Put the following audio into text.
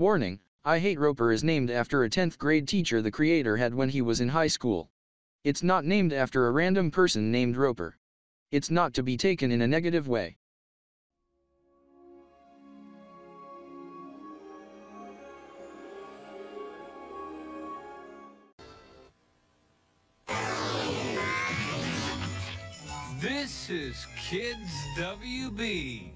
Warning, I Hate Roper is named after a 10th grade teacher the creator had when he was in high school. It's not named after a random person named Roper. It's not to be taken in a negative way. This is Kids WB.